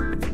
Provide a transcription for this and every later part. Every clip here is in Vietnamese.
Bye.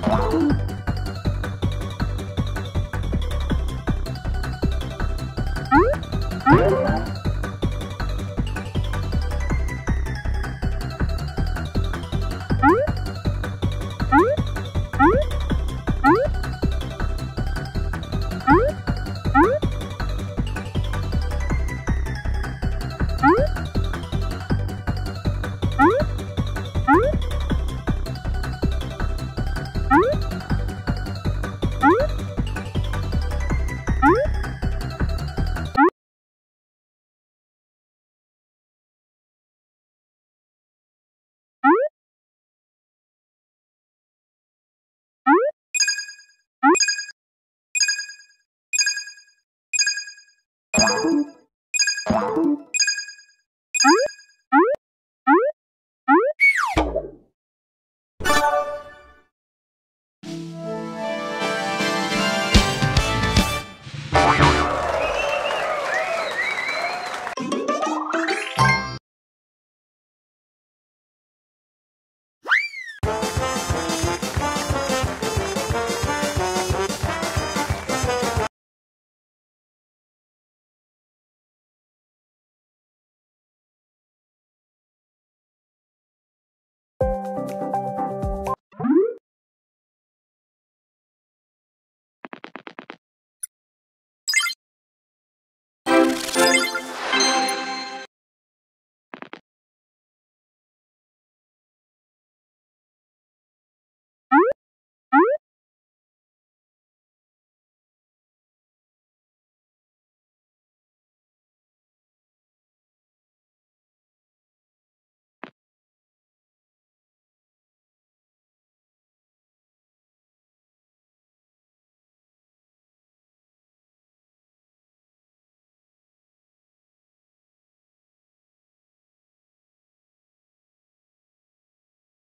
Thank you. Thank you.